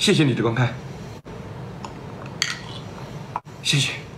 谢谢你的观看谢谢。